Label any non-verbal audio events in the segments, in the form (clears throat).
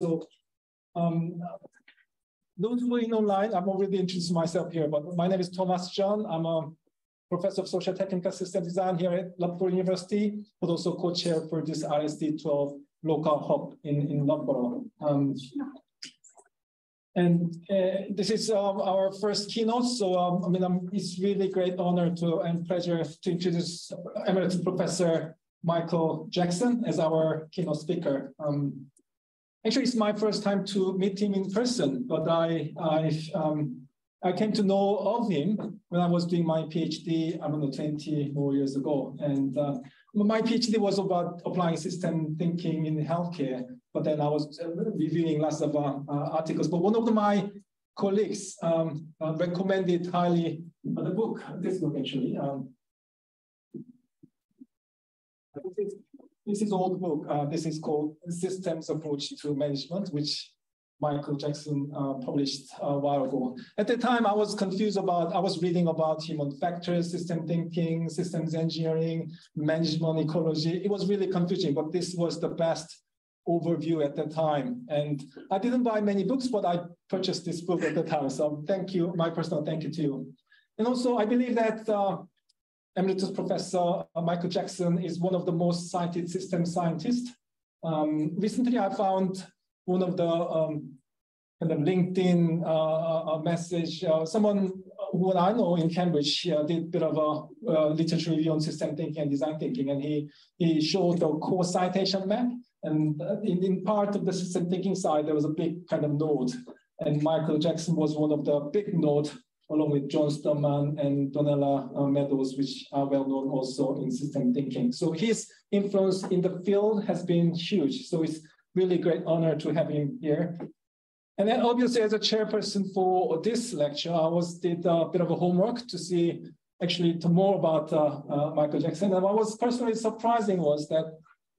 So um, those who are in online, I'm already introduced myself here, but my name is Thomas Jun. I'm a professor of social technical system design here at Loughborough University, but also co-chair for this RSD 12 local hub in, in Loughborough. Um, and uh, this is um, our first keynote. So um, I mean, it's really great honor to and pleasure to introduce Emeritus Professor Michael Jackson as our keynote speaker. Um, actually, it's my first time to meet him in person, but I I, um, I came to know of him when I was doing my PhD, I don't know, 20 more years ago. And uh, my PhD was about applying system thinking in healthcare but then I was uh, reviewing lots of uh, uh, articles. But one of my colleagues um, recommended highly the book, this book actually. Um, this is old book. Uh, this is called Systems Approach to Management, which Michael Jackson uh, published a while ago. At the time, I was confused about, I was reading about human factors, system thinking, systems engineering, management, ecology. It was really confusing, but this was the best overview at the time. And I didn't buy many books, but I purchased this book at the time. So thank you, my personal thank you to you. And also, I believe that uh, Emeritus Professor Michael Jackson is one of the most cited system scientists. Um, recently, I found one of the um, kind of LinkedIn uh, uh message. Uh, someone who I know in Cambridge uh, did a bit of a uh, literature review on system thinking and design thinking, and he he showed the core citation map. And in, in part of the system thinking side, there was a big kind of node. And Michael Jackson was one of the big node, along with John Sterman and Donella uh, Meadows, which are well known also in system thinking. So his influence in the field has been huge. So it's really great honor to have him here. And then obviously as a chairperson for this lecture, I was did a bit of a homework to see actually to more about uh, uh, Michael Jackson. And what was personally surprising was that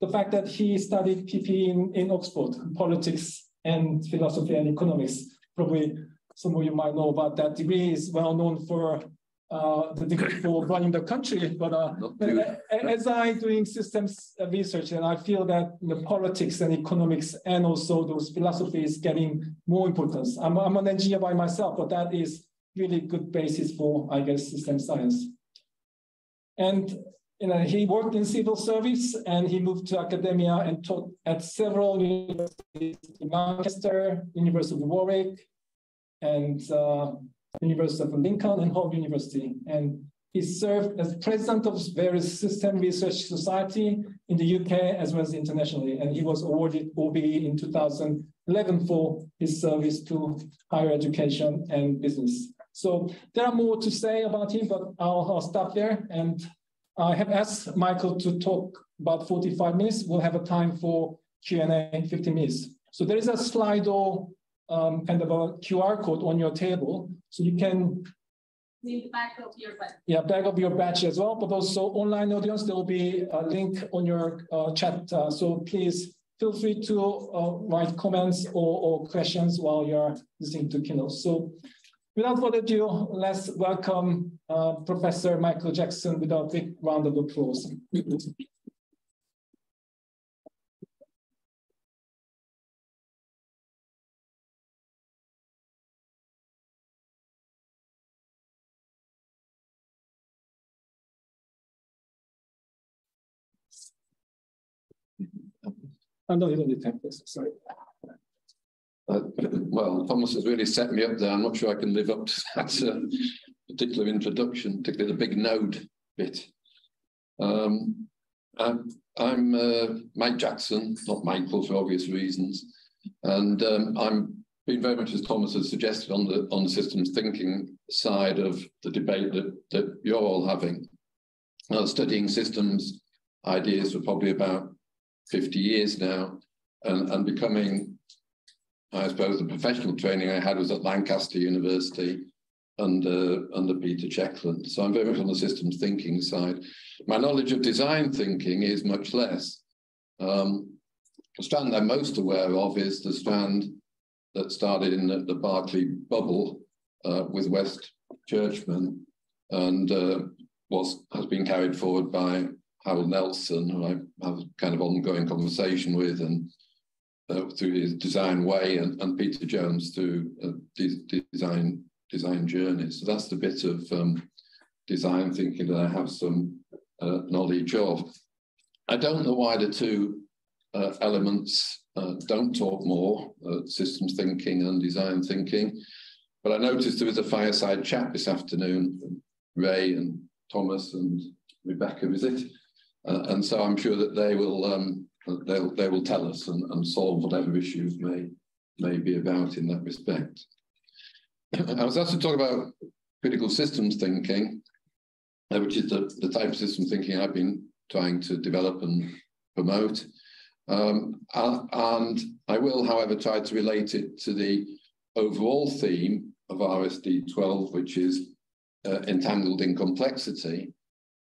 the fact that he studied PP in, in Oxford, politics and philosophy and economics. Probably some of you might know about that degree is well known for uh, the degree for (laughs) running the country. But uh, as I doing systems research, and I feel that the politics and economics and also those philosophies getting more importance. I'm, I'm an engineer by myself, but that is really good basis for, I guess, system science. And you know, he worked in civil service and he moved to academia and taught at several universities in Manchester, University of Warwick, and uh, University of Lincoln and Hull University. And he served as president of various system research society in the UK as well as internationally. And he was awarded OBE in 2011 for his service to higher education and business. So there are more to say about him, but I'll, I'll stop there and I have asked Michael to talk about 45 minutes. We'll have a time for Q&A in 15 minutes. So there is a Slido um, kind of a QR code on your table. So you can the back of your badge. Yeah, back of your badge as well, but also online audience, there will be a link on your uh, chat. Uh, so please feel free to uh, write comments or, or, questions while you're listening to keynote. So without further ado, let's welcome uh, Professor Michael Jackson with a big round of applause. No, you don't need to have sorry. Uh, (clears throat) well, Thomas has really set me up there. I'm not sure I can live up to (laughs) that uh, particular introduction, particularly the big node bit. Um, I'm, I'm uh, Mike Jackson, not Michael for obvious reasons, and um, I'm been very much as Thomas has suggested on the on the systems thinking side of the debate that, that you're all having. Uh, studying systems ideas for probably about 50 years now, and, and becoming I suppose the professional training I had was at Lancaster University under, under Peter Checkland. So I'm very much on the systems thinking side. My knowledge of design thinking is much less. Um, the strand I'm most aware of is the strand that started in the, the Berkeley bubble uh, with West Churchman and uh, was has been carried forward by Harold Nelson, who I have a kind of ongoing conversation with, and uh, through his design way and, and Peter Jones through uh, design design journeys. So that's the bit of um, design thinking that I have some uh, knowledge of. I don't know why the two uh, elements uh, don't talk more, uh, systems thinking and design thinking, but I noticed there was a fireside chat this afternoon, Ray and Thomas and Rebecca, is it? And so I'm sure that they will um, they'll, they will tell us and, and solve whatever issues may, may be about in that respect. I was asked to talk about critical systems thinking, uh, which is the, the type of system thinking I've been trying to develop and promote. Um, and I will, however, try to relate it to the overall theme of RSD 12, which is uh, entangled in complexity,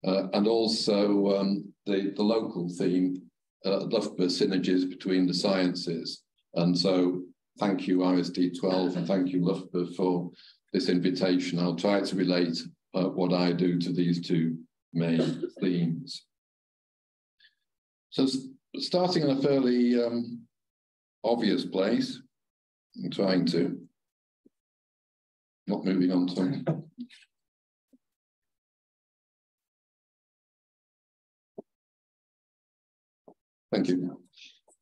uh, and also um, the, the local theme uh, Loughborough synergies between the sciences. And so thank you, RSD 12, and thank you, Loughborough, for this invitation. I'll try to relate uh, what I do to these two main themes. So starting in a fairly um, obvious place, I'm trying to, not moving on to Thank you.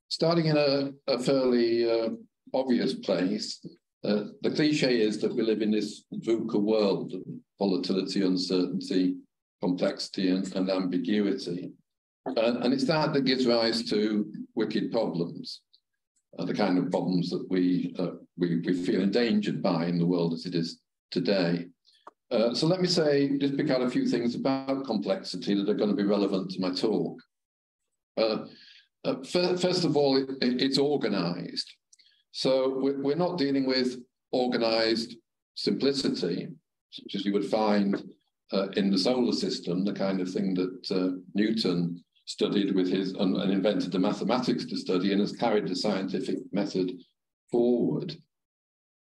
Starting in a, a fairly uh, obvious place, uh, the cliche is that we live in this VUCA world of volatility, uncertainty, complexity, and, and ambiguity. Uh, and it's that that gives rise to wicked problems, uh, the kind of problems that we, uh, we, we feel endangered by in the world as it is today. Uh, so let me say, just pick out a few things about complexity that are going to be relevant to my talk. Uh, first of all, it, it's organized. So we're not dealing with organized simplicity, such as you would find uh, in the solar system, the kind of thing that uh, Newton studied with his and, and, invented the mathematics to study and has carried the scientific method forward.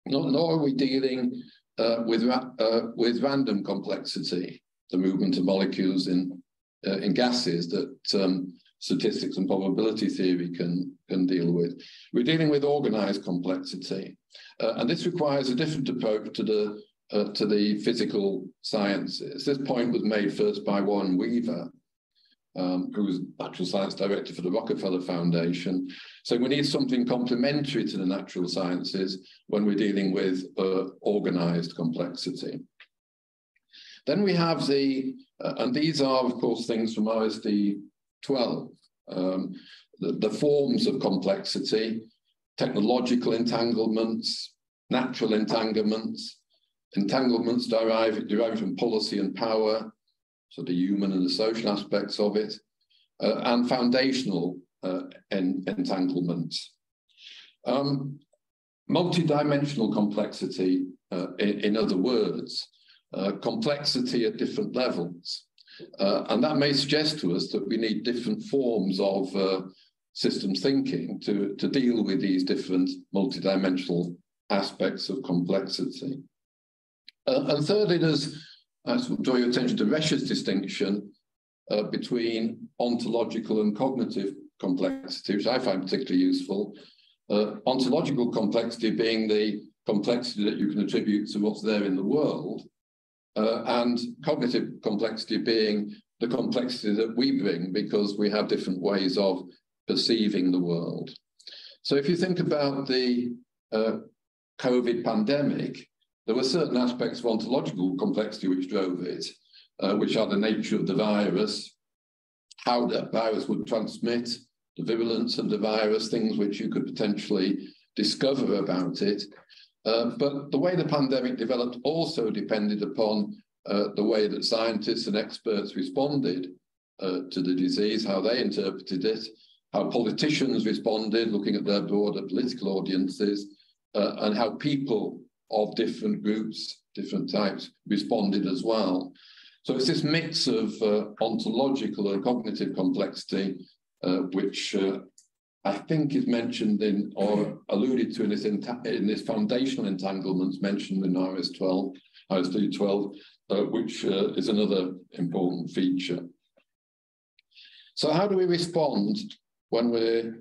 Nor, nor are we dealing uh, with, uh, with random complexity, the movement of molecules in, in gases that um, statistics and probability theory can, can deal with. We're dealing with organized complexity. Uh, and this requires a different approach to the, uh, to the physical sciences. This point was made first by Warren Weaver, um, who was natural science director for the Rockefeller Foundation. So we need something complementary to the natural sciences when we're dealing with uh, organized complexity. Then we have the, uh, and these are, of course, things from RSD 12. Um, the, the, forms of complexity, technological entanglements, natural entanglements, entanglements derived, derived from policy and power, so the human and the social aspects of it, uh, and foundational uh, en entanglements. Um, multidimensional complexity, uh, in, in, other words, uh, complexity at different levels. Uh, and that may suggest to us that we need different forms of uh, systems thinking to, to deal with these different multidimensional aspects of complexity. Uh, and thirdly, there's, I draw your attention to Rescher's distinction uh, between ontological and cognitive complexity, which I find particularly useful. Uh, ontological complexity being the complexity that you can attribute to what's there in the world, uh, and cognitive complexity being the complexity that we bring because we have different ways of perceiving the world. So if you think about the uh, COVID pandemic, there were certain aspects of ontological complexity which drove it, uh, which are the nature of the virus, how that virus would transmit, the virulence of the virus, things which you could potentially discover about it, uh, but the way the pandemic developed also depended upon uh, the way that scientists and experts responded uh, to the disease, how they interpreted it, how politicians responded, looking at their broader political audiences, uh, and how people of different groups, different types, responded as well. So it's this mix of uh, ontological and cognitive complexity, which I think is mentioned in or alluded to in this, in this foundational entanglements mentioned in RS 12, RSD 12, uh, which uh, is another important feature. So how do we respond when we're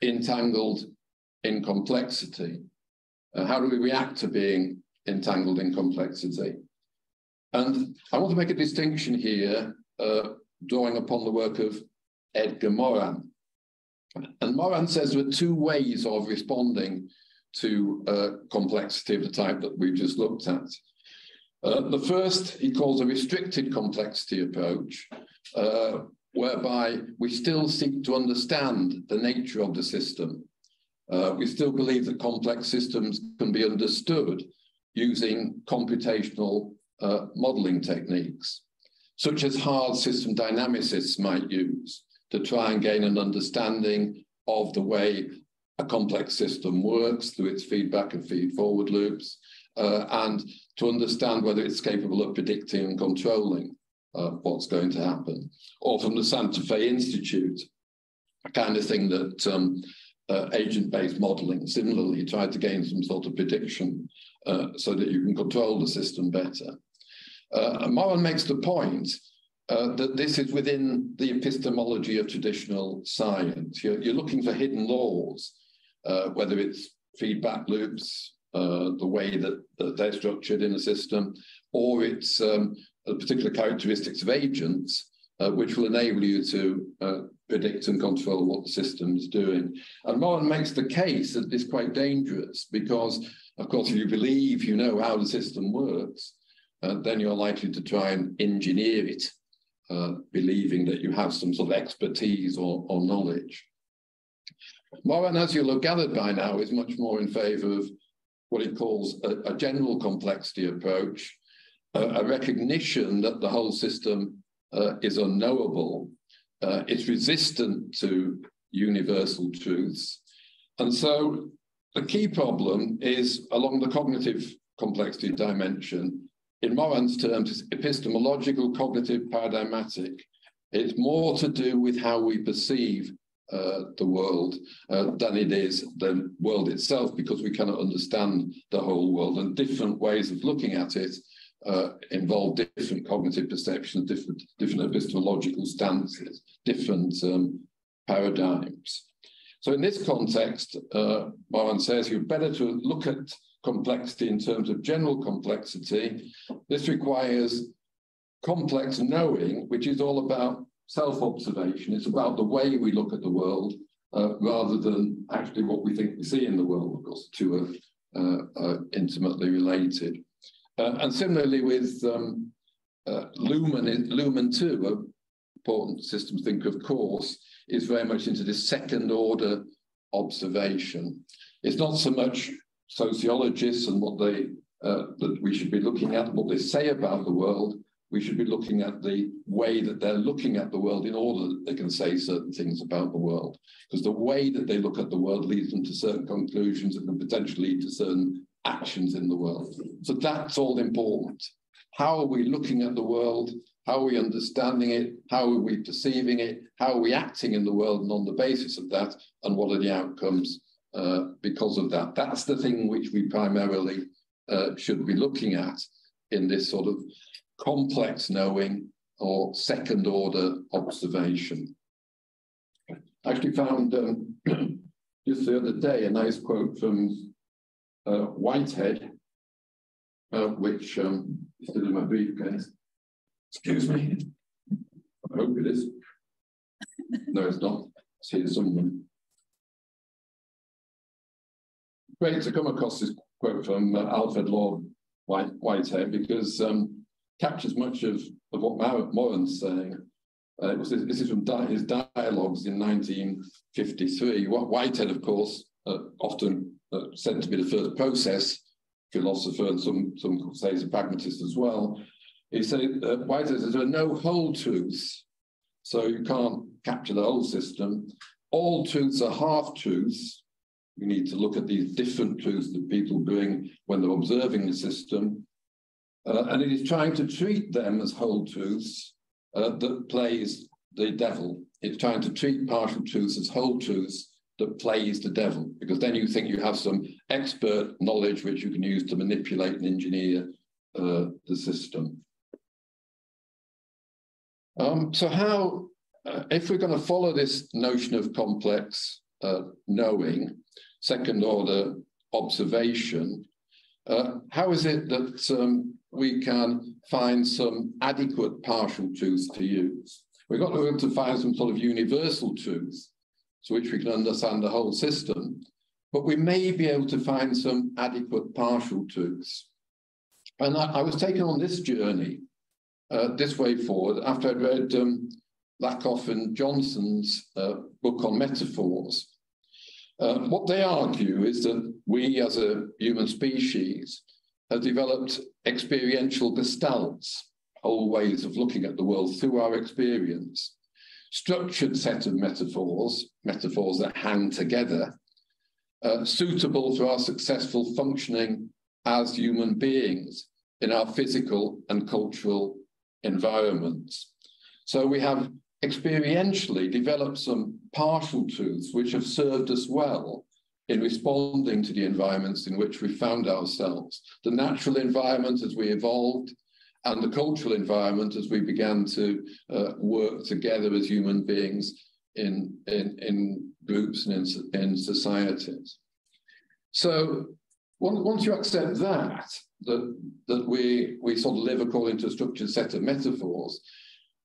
entangled in complexity? Uh, how do we react to being entangled in complexity? And I want to make a distinction here, uh, drawing upon the work of Edgar Morin. And Morin says there are two ways of responding to uh, complexity of the type that we've just looked at. Uh, the first he calls a restricted complexity approach, uh, whereby we still seek to understand the nature of the system. Uh, we still believe that complex systems can be understood using computational uh, modeling techniques, such as hard system dynamicists might use to try and gain an understanding of the way a complex system works through its feedback and feed forward loops, uh, and to understand whether it's capable of predicting and controlling uh, what's going to happen. Or from the Santa Fe Institute, a kind of thing that um, uh, agent-based modeling similarly tried to gain some sort of prediction uh, so that you can control the system better. Uh, Morin makes the point uh, that this is within the epistemology of traditional science. You're, you're looking for hidden laws, uh, whether it's feedback loops, uh, the way that, that, they're structured in a system, or it's um, particular characteristics of agents, uh, which will enable you to uh, predict and control what the system is doing. And Morin makes the case that it's quite dangerous because, of course, if you believe you know how the system works, uh, then you're likely to try and engineer it, uh, believing that you have some sort of expertise or, or knowledge. Morin, as you'll have gathered by now, is much more in favor of what he calls a, a general complexity approach, a recognition that the whole system uh, is unknowable. Uh, it's resistant to universal truths. And so the key problem is along the cognitive complexity dimension, in Morin's terms, it's epistemological, cognitive, paradigmatic. It's more to do with how we perceive uh, the world uh, than it is the world itself, because we cannot understand the whole world and different ways of looking at it uh, involve different cognitive perceptions, different, different epistemological stances, different um, paradigms. So in this context, uh, Morin says you're better to look at complexity in terms of general complexity. This requires complex knowing, which is all about self-observation. It's about the way we look at the world uh, rather than actually what we think we see in the world, of course, the two are uh, uh, intimately related. Uh, and similarly with um, uh, Luhmann, Luhmann too, an important system think of course, is very much into this second order observation. It's not so much sociologists and what they uh, that we should be looking at, what they say about the world. We should be looking at the way that they're looking at the world in order that they can say certain things about the world. Because the way that they look at the world leads them to certain conclusions and can potentially lead to certain actions in the world. So that's all important. How are we looking at the world? How are we understanding it? How are we perceiving it? How are we acting in the world? And on the basis of that, and what are the outcomes uh, because of that? That's the thing which we primarily uh, should be looking at in this sort of complex knowing or second order observation. I actually found um, (clears throat) just the other day a nice quote from uh, Whitehead, uh, which um, is still in my briefcase. Excuse me. I hope it is. no, it's not. It's here somewhere. Great to come across this quote from uh, Alfred Lord White, Whitehead because um, captures much of, of what Morin's saying. Uh, was, this is from di his dialogues in 1953. Whitehead, of course, uh, often uh, said to be the first process philosopher, and some, some say he's a pragmatist as well. He said, uh, White says there are no whole truths, so you can't capture the whole system. All truths are half truths. You need to look at these different truths that people bring when they're observing the system. Uh, and it is trying to treat them as whole truths uh, that plays the devil. It's trying to treat partial truths as whole truths that plays the devil, because then you think you have some expert knowledge which you can use to manipulate and engineer uh, the system. Um, so how, uh, if we're going to follow this notion of complex uh, knowing, second order observation, uh, how is it that um, we can find some adequate partial truth to use? We've got to be able to find some sort of universal truth to which we can understand the whole system, but we may be able to find some adequate partial truths. And I, I was taken on this journey, uh, this way forward, after I'd read um, Lakoff and Johnson's uh, book on metaphors. Uh, what they argue is that we as a human species have developed experiential gestalts, whole ways of looking at the world through our experience, structured set of metaphors, metaphors that hang together, uh, suitable for our successful functioning as human beings in our physical and cultural environments. So we have experientially developed some partial truths which have served us well in responding to the environments in which we found ourselves. The natural environment as we evolved, and the cultural environment as we began to uh, work together as human beings in, in, in groups and in, in societies. So once you accept that, that, that we, we sort of live according to a structured set of metaphors,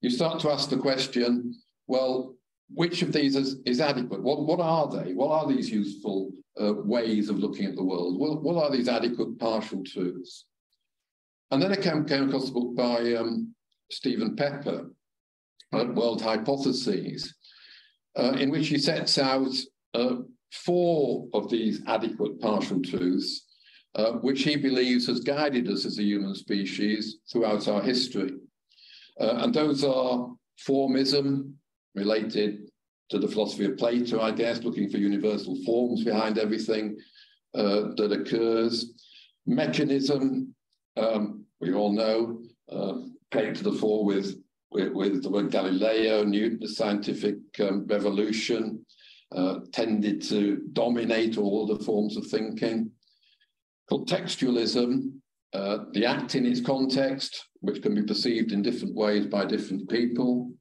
you start to ask the question, well, which of these is, is adequate? What, what are they? What are these useful uh, ways of looking at the world? What, what are these adequate partial truths? And then I came, came across a book by um, Stephen Pepper, uh, World Hypotheses, uh, in which he sets out uh, four of these adequate partial truths, uh, which he believes has guided us as a human species throughout our history. Uh, and those are formism, related to the philosophy of Plato, I guess, looking for universal forms behind everything uh, that occurs. Mechanism, um, we all know, uh, came to the fore with, with, with the word Galileo, Newton, the scientific um, revolution, uh, tended to dominate all the forms of thinking. Contextualism, uh, the act in its context, which can be perceived in different ways by different people,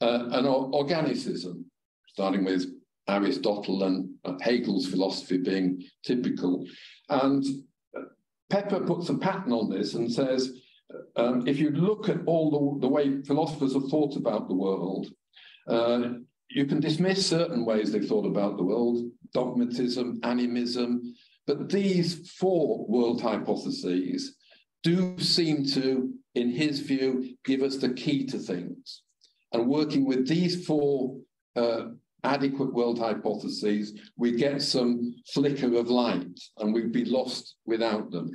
uh, and organicism, starting with Aristotle and Hegel's philosophy being typical. And uh, Pepper puts a pattern on this and says, um, if you look at all the, the, way philosophers have thought about the world, uh, you can dismiss certain ways they've thought about the world, dogmatism, animism, but these four world hypotheses do seem to, in his view, give us the key to things. And working with these four uh, adequate world hypotheses, we get some flicker of light and we'd be lost without them.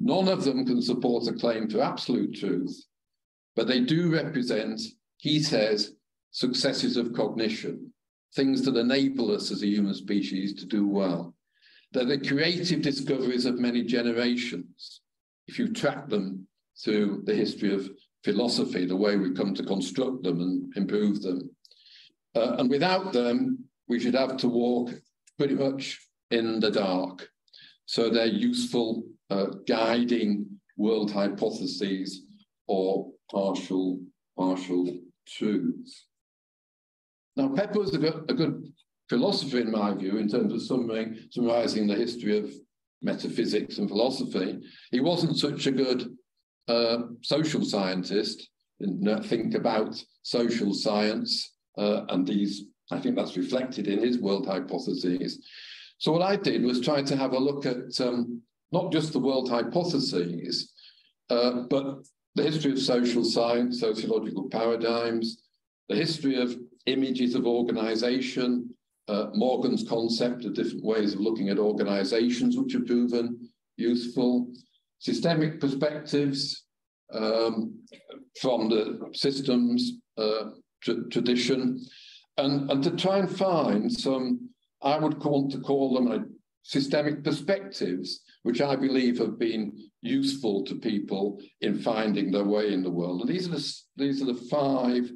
None of them can support a claim to absolute truth, but they do represent, he says, successes of cognition, things that enable us as a human species to do well. They're the creative discoveries of many generations. If you track them through the history of philosophy, the way we come to construct them and improve them. Uh, and without them, we should have to walk pretty much in the dark. So they're useful uh, guiding world hypotheses or partial, partial truths. Now, Pepper was a good, a good philosopher, in my view, in terms of summarizing, summarizing the history of metaphysics and philosophy. He wasn't such a good uh, social scientist, think about social science, uh, and these, I think that's reflected in his world hypotheses. So what I did was try to have a look at um, not just the world hypotheses, uh, but the history of social science, sociological paradigms, the history of images of organization, uh, Morgan's concept of different ways of looking at organizations, which have proven useful, systemic perspectives um, from the systems uh, tradition, and, and to try and find some, I would want to call them uh, systemic perspectives, which I believe have been useful to people in finding their way in the world. And these are the, these are the five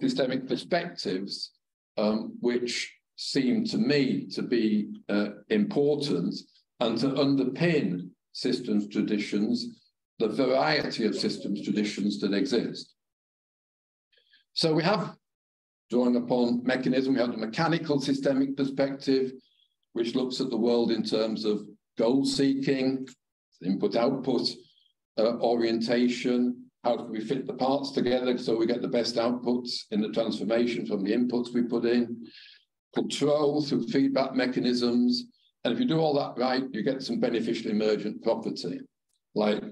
systemic perspectives um, which seem to me to be uh, important and to underpin systems traditions, the variety of systems traditions that exist. So we have, drawing upon mechanism, we have the mechanical systemic perspective, which looks at the world in terms of goal seeking, input output uh, orientation, how can we fit the parts together so we get the best outputs in the transformation from the inputs we put in, control through feedback mechanisms. And if you do all that right, you get some beneficial emergent property, like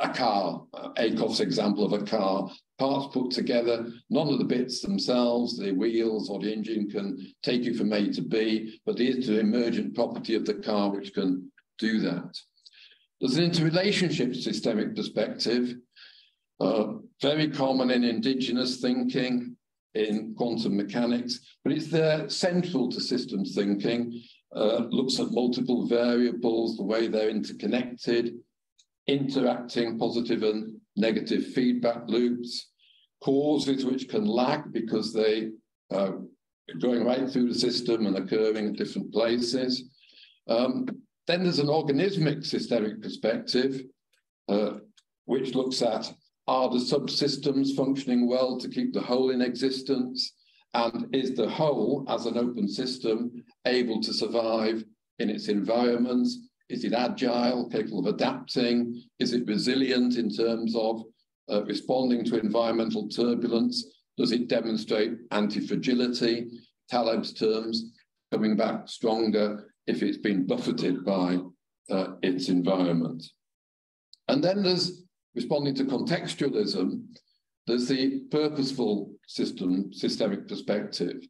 a car, Ackoff's example of a car, parts put together, none of the bits themselves, the wheels or the engine can take you from A to B, but there's the emergent property of the car which can do that. There's an interrelationship systemic perspective, uh, very common in indigenous thinking, in quantum mechanics, but it's there central to systems thinking, uh, looks at multiple variables, the way they're interconnected, interacting positive and negative feedback loops, causes which can lag because they are going right through the system and occurring at different places. Um, then there's an organismic systemic perspective, uh, which looks at are the subsystems functioning well to keep the whole in existence? And is the whole, as an open system, able to survive in its environment? Is it agile, capable of adapting? Is it resilient in terms of uh, responding to environmental turbulence? Does it demonstrate anti-fragility? Taleb's terms, coming back stronger if it's been buffeted by uh, its environment. And then there's responding to contextualism, there's the purposeful system, systemic perspective.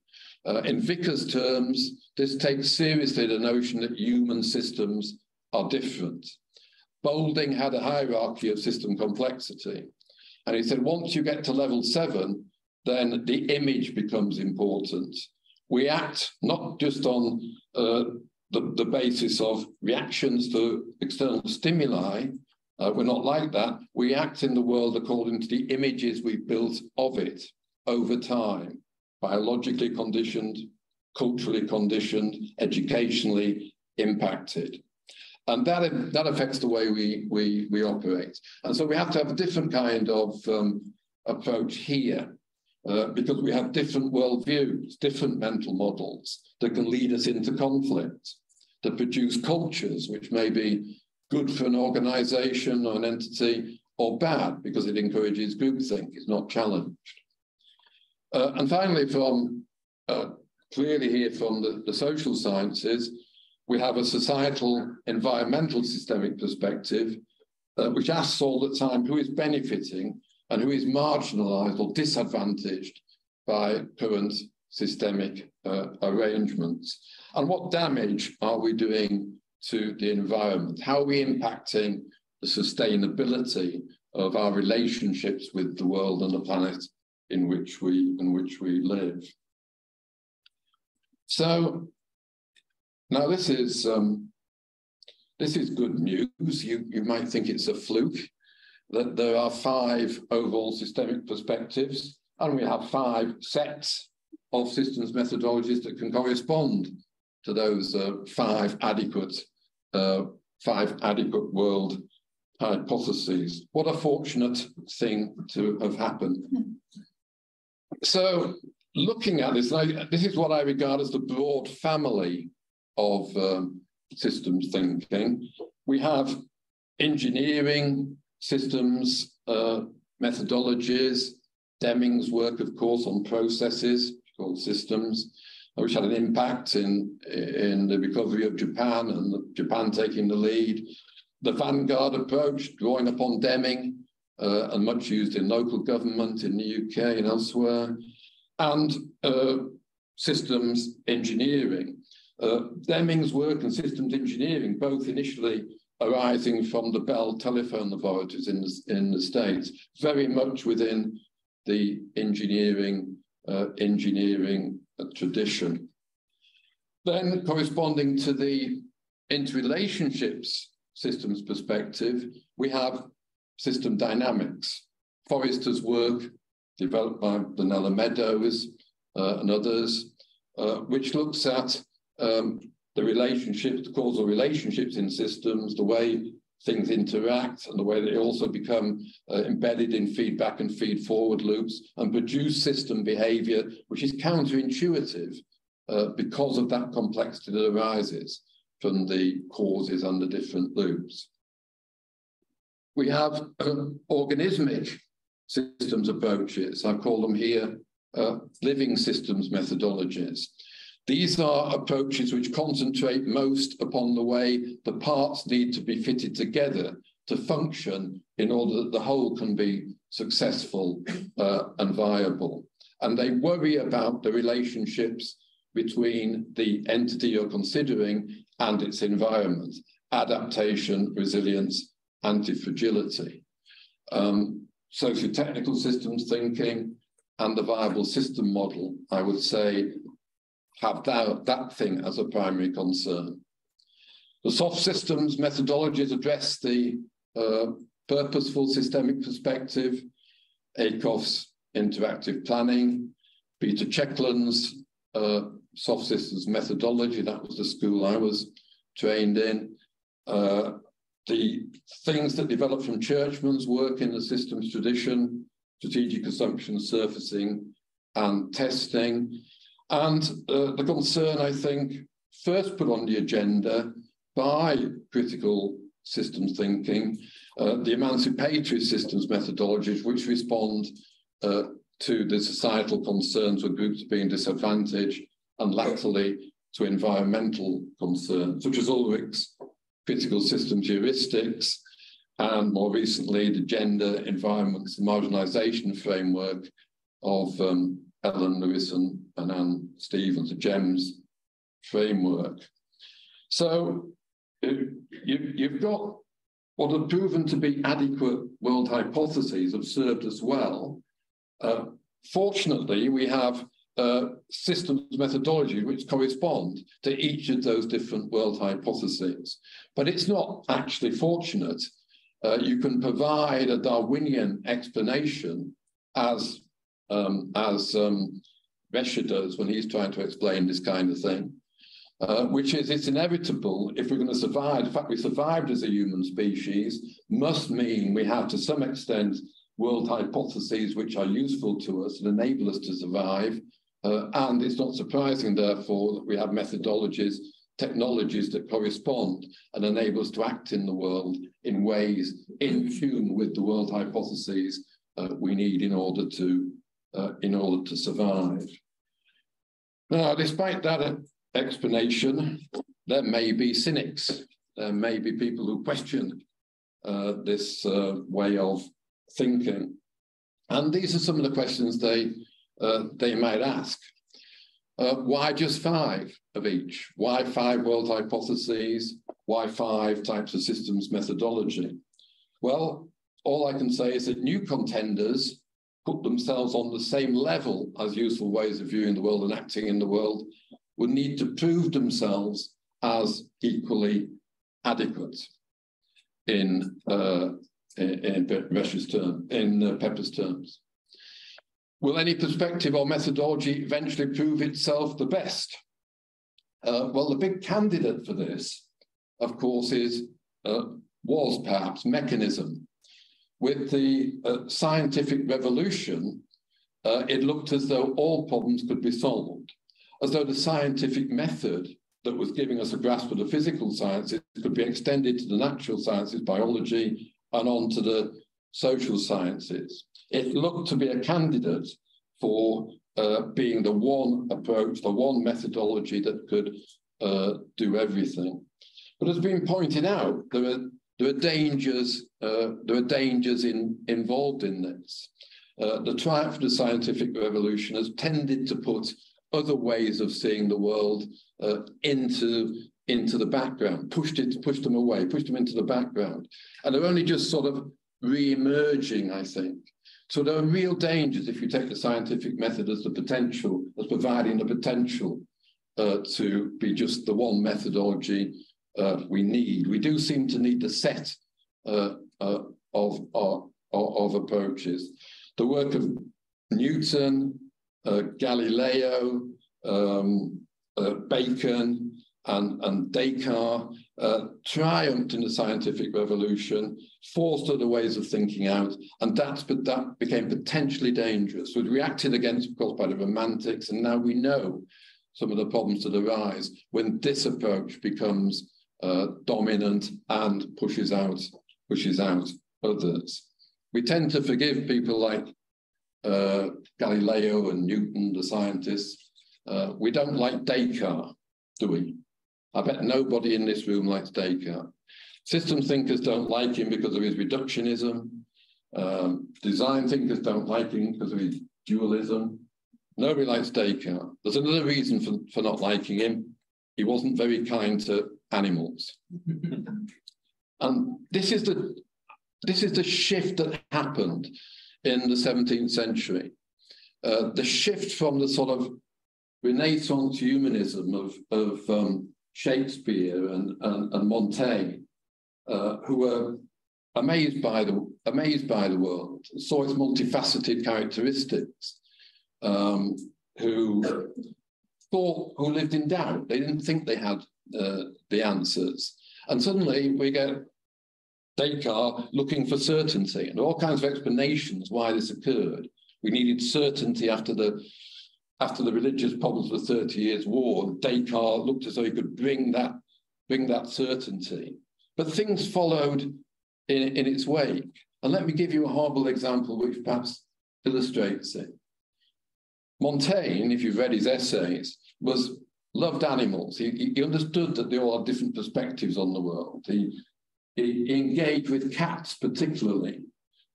Uh, in Vickers' terms, this takes seriously the notion that human systems are different. Boulding had a hierarchy of system complexity. And he said, once you get to level seven, then the image becomes important. We act not just on uh, the, the basis of reactions to external stimuli, uh, we're not like that. We act in the world according to the images we've built of it over time, biologically conditioned, culturally conditioned, educationally impacted. And that, that affects the way we, we, we operate. And so we have to have a different kind of um, approach here uh, because we have different worldviews, different mental models that can lead us into conflict, that produce cultures which may be good for an organization or an entity or bad because it encourages groupthink, it's not challenged. Uh, and finally, from uh, clearly here from the, the social sciences, we have a societal environmental systemic perspective, uh, which asks all the time who is benefiting and who is marginalized or disadvantaged by current systemic uh, arrangements. And what damage are we doing to the environment? How are we impacting the sustainability of our relationships with the world and the planet in which we in which we live? So now this is um, this is good news. You you might think it's a fluke that there are five overall systemic perspectives, and we have five sets of systems methodologies that can correspond to those uh, five adequate uh, five adequate world hypotheses. What a fortunate thing to have happened. (laughs) So, looking at this, I, this is what I regard as the broad family of um, systems thinking. We have engineering systems uh, methodologies, Deming's work, of course, on processes called systems which had an impact in, in the recovery of Japan and Japan taking the lead. The vanguard approach, drawing upon Deming, uh, and much used in local government in the UK and elsewhere, and uh, systems engineering. Uh, Deming's work and systems engineering, both initially arising from the Bell telephone laboratories in the, in the States, very much within the engineering uh, engineering tradition. Then corresponding to the interrelationships systems perspective, we have system dynamics. Forrester's work, developed by Donella Meadows uh, and others, uh, which looks at um, the relationships, the causal relationships in systems, the way things interact and the way they also become uh, embedded in feedback and feed forward loops and produce system behavior, which is counterintuitive uh, because of that complexity that arises from the causes under different loops. We have uh, organismic systems approaches. I call them here uh, living systems methodologies. These are approaches which concentrate most upon the way the parts need to be fitted together to function in order that the whole can be successful uh, and viable. And they worry about the relationships between the entity you're considering and its environment, adaptation, resilience, anti-fragility. Um, socio-technical systems thinking and the viable system model, I would say, have that, that thing as a primary concern. The soft systems methodologies address the uh, purposeful systemic perspective, Ackoff's interactive planning, Peter Checkland's uh, soft systems methodology, that was the school I was trained in. Uh, the things that developed from Churchman's work in the systems tradition, strategic assumption surfacing and testing, and uh, the concern, I think, first put on the agenda by critical systems thinking, uh, the emancipatory systems methodologies, which respond uh, to the societal concerns of groups being disadvantaged, and latterly to environmental concerns, such as Ulrich's critical systems heuristics, and more recently, the gender, environments, and marginalization framework of um, Ellen Lewis and Anne Stephens, the GEMS framework. So you, you've got what have proven to be adequate world hypotheses have served us well. Uh, fortunately, we have uh, systems methodology which correspond to each of those different world hypotheses. But it's not actually fortunate. Uh, you can provide a Darwinian explanation as um, as um, Rescher does when he's trying to explain this kind of thing, uh, which is it's inevitable if we're going to survive. The fact we survived as a human species must mean we have to some extent world hypotheses which are useful to us and enable us to survive. Uh, and it's not surprising, therefore, that we have methodologies, technologies that correspond and enable us to act in the world in ways in tune with the world hypotheses uh, we need in order to uh, in order to survive. Now, despite that explanation, there may be cynics. There may be people who question uh, this uh, way of thinking. And these are some of the questions they, uh, they might ask. Uh, why just five of each? Why five world hypotheses? Why five types of systems methodology? Well, all I can say is that new contenders put themselves on the same level as useful ways of viewing the world and acting in the world would need to prove themselves as equally adequate in uh, in, in term, in uh, Pepper's terms. Will any perspective or methodology eventually prove itself the best? Uh, well, the big candidate for this, of course, is uh, was perhaps mechanism with the uh, scientific revolution, uh, it looked as though all problems could be solved, as though the scientific method that was giving us a grasp of the physical sciences could be extended to the natural sciences, biology, and on to the social sciences. It looked to be a candidate for uh, being the one approach, the one methodology that could uh, do everything. But as been pointed out, there are there are dangers. Uh, there are dangers in, involved in this. Uh, the triumph of the scientific revolution has tended to put other ways of seeing the world uh, into into the background, pushed it, pushed them away, pushed them into the background, and they're only just sort of re-emerging, I think. So there are real dangers if you take the scientific method as the potential, as providing the potential uh, to be just the one methodology uh, we need. We do seem to need a set uh, uh, of, of, of approaches. The work of Newton, uh, Galileo, um, uh, Bacon, and, and Descartes uh, triumphed in the scientific revolution, forced other ways of thinking out, and that's, but that became potentially dangerous. It was reacted against, of course, by the Romantics, and now we know some of the problems that arise when this approach becomes uh, dominant and pushes out pushes out others. We tend to forgive people like uh, Galileo and Newton, the scientists. Uh, we don't like Descartes, do we? I bet nobody in this room likes Descartes. System thinkers don't like him because of his reductionism. Um, design thinkers don't like him because of his dualism. Nobody likes Descartes. There's another reason for, for not liking him. He wasn't very kind to animals. and this is the this is the shift that happened in the 17th century. Uh, the shift from the sort of Renaissance humanism of, of um, Shakespeare and, and, and Montaigne, uh, who were amazed by the amazed by the world, saw its multifaceted characteristics, um, who thought, who lived in doubt. They didn't think they had uh, the answers, and suddenly we get Descartes looking for certainty and all kinds of explanations why this occurred. We needed certainty after the after the religious problems of the Thirty Years' War. Descartes looked as though he could bring that bring that certainty, but things followed in, in its wake. And let me give you a horrible example which perhaps illustrates it. Montaigne, if you've read his essays, was loved animals. He, he understood that they all have different perspectives on the world. He, he engaged with cats particularly.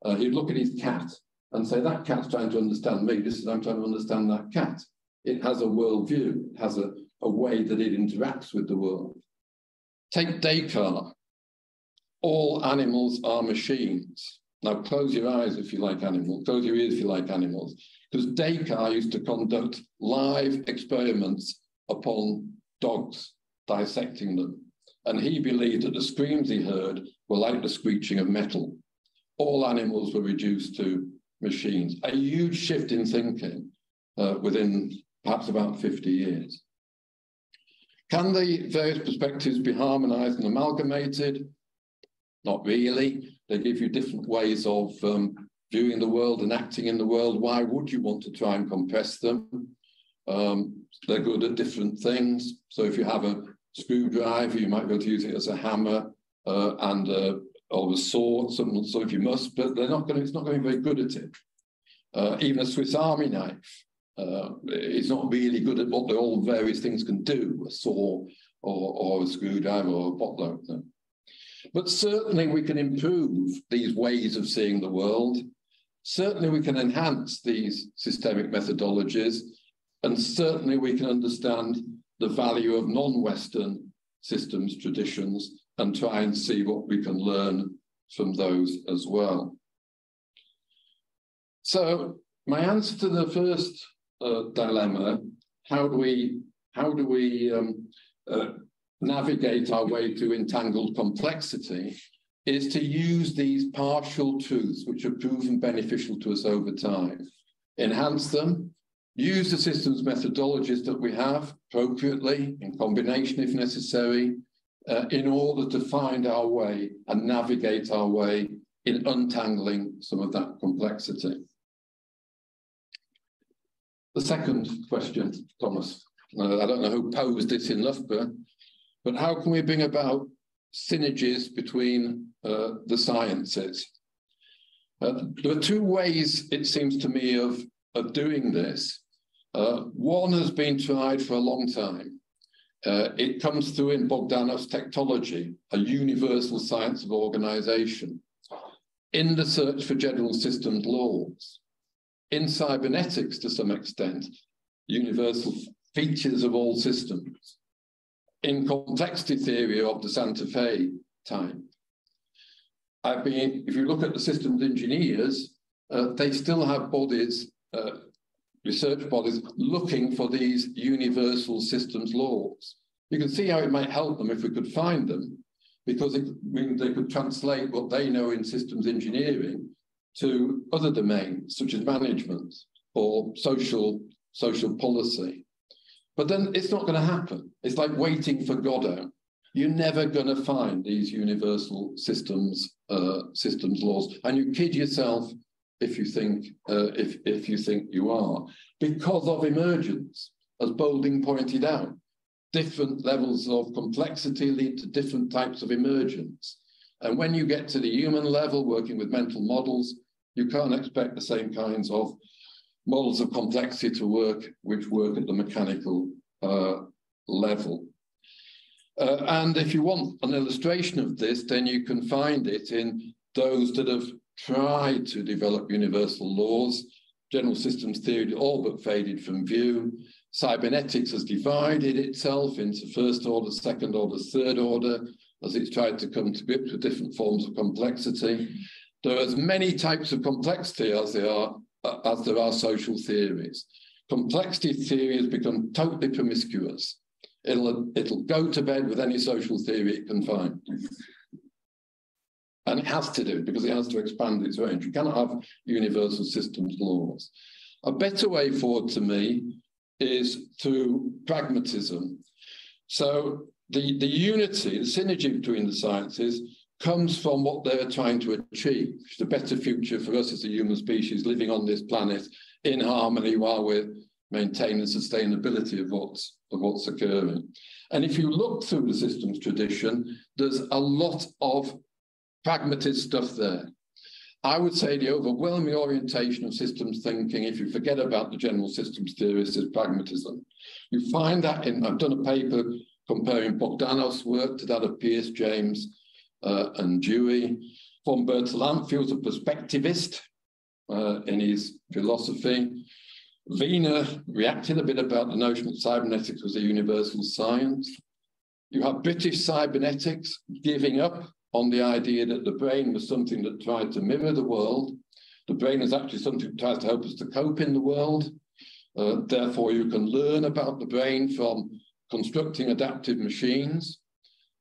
Uh, he'd look at his cat and say, that cat's trying to understand me, this is I'm trying to understand that cat. It has a worldview, it has a, a way that it interacts with the world. Take Descartes all animals are machines. Now close your eyes if you like animals, close your ears if you like animals, because Descartes used to conduct live experiments upon dogs, dissecting them. And he believed that the screams he heard were like the screeching of metal. All animals were reduced to machines. A huge shift in thinking uh, within perhaps about 50 years. Can the various perspectives be harmonized and amalgamated? Not really. They give you different ways of um, viewing the world and acting in the world. Why would you want to try and compress them? Um, they're good at different things. So if you have a screwdriver, you might be able to use it as a hammer uh, and uh, or a sword, something so if you must, but they're not going. It's not going to be very good at it. Uh, even a Swiss Army knife uh, is not really good at what all various things can do. A saw or, or a screwdriver or a bottle opener. But certainly we can improve these ways of seeing the world. Certainly we can enhance these systemic methodologies. And certainly we can understand the value of non-Western systems, traditions, and try and see what we can learn from those as well. So my answer to the first uh, dilemma, how do we, how do we um, uh, navigate our way to entangled complexity is to use these partial truths, which have proven beneficial to us over time, enhance them, use the systems methodologies that we have appropriately, in combination if necessary, uh, in order to find our way and navigate our way in untangling some of that complexity. The second question, Thomas, I don't know who posed this in Loughborough, but how can we bring about synergies between uh, the sciences? Uh, there are two ways, it seems to me, of, of doing this. Uh, one has been tried for a long time. Uh, it comes through in Bogdanov's tektology, a universal science of organization, in the search for general systems laws, in cybernetics to some extent, universal features of all systems, in complexity theory of the Santa Fe time. I've been, if you look at the systems engineers, uh, they still have bodies, uh, research bodies, looking for these universal systems laws. You can see how it might help them if we could find them, because it, they could translate what they know in systems engineering to other domains, such as management or social, social policy. But then it's not going to happen. It's like waiting for Godot. You're never going to find these universal systems uh, systems laws, and you kid yourself if you think uh, if if you think you are because of emergence. as Boulding pointed out, different levels of complexity lead to different types of emergence. And when you get to the human level, working with mental models, you can't expect the same kinds of models of complexity to work, which work at the mechanical uh, level. Uh, and if you want an illustration of this, then you can find it in those that have tried to develop universal laws. General systems theory all but faded from view. Cybernetics has divided itself into first order, second order, third order, as it's tried to come to grips with different forms of complexity. There are as many types of complexity as there are as there are social theories. Complexity theory has become totally promiscuous. It'll, it'll go to bed with any social theory it can find. And it has to do because it has to expand its range. You cannot have universal systems laws. A better way forward to me is through pragmatism. So the, the unity, the synergy between the sciences comes from what they're trying to achieve, a better future for us as a human species living on this planet in harmony while we're maintaining the sustainability of what's, of what's occurring. And if you look through the systems tradition, there's a lot of pragmatist stuff there. I would say the overwhelming orientation of systems thinking, if you forget about the general systems theorists, is pragmatism. You find that in, I've done a paper comparing Bogdanov's work to that of Peirce James, uh, and Dewey. Von Bertalanffy was a perspectivist uh, in his philosophy. Wiener reacted a bit about the notion that cybernetics was a universal science. You have British cybernetics giving up on the idea that the brain was something that tried to mirror the world. The brain is actually something that tries to help us to cope in the world. Uh, therefore, you can learn about the brain from constructing adaptive machines.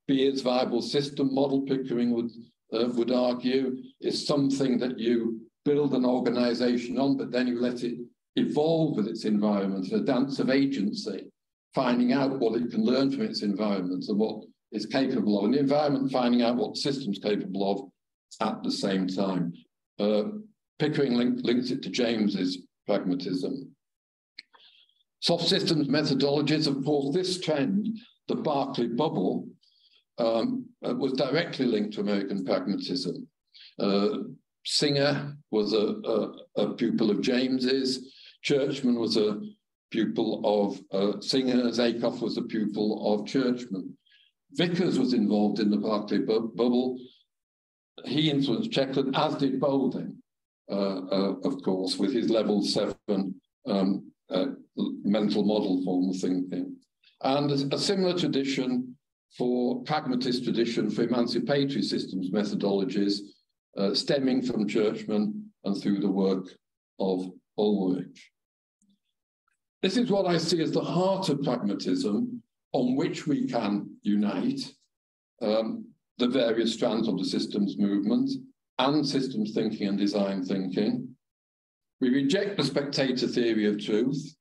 Beer's viable system model, Pickering would, uh, would argue, is something that you build an organization on, but then you let it evolve with its environment a dance of agency, finding out what it can learn from its environment and what it's capable of, and the environment finding out what systems capable of at the same time. Uh, Pickering link, links it to James's pragmatism. Soft systems methodologies, of course, this trend, the Berkeley bubble, um, uh, was directly linked to American pragmatism. Uh, Singer was a, a, a, pupil of James's. Churchman was a pupil of uh, Singer's. Ackoff was a pupil of Churchman. Vickers was involved in the Berkeley bu bubble. He influenced Checkland, as did Boulding, uh, uh, of course, with his level seven um, uh, mental model form of thinking. And a, a similar tradition for pragmatist tradition for emancipatory systems methodologies uh, stemming from Churchman and through the work of Ulrich. This is what I see as the heart of pragmatism on which we can unite um, the various strands of the systems movement and systems thinking and design thinking. We reject the spectator theory of truth.